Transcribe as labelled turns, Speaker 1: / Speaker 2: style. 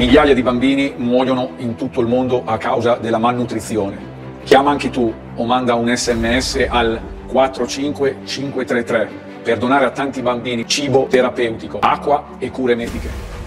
Speaker 1: Migliaia di bambini muoiono in tutto il mondo a causa della malnutrizione. Chiama anche tu o manda un sms al 45533 per donare a tanti bambini cibo terapeutico, acqua e cure mediche.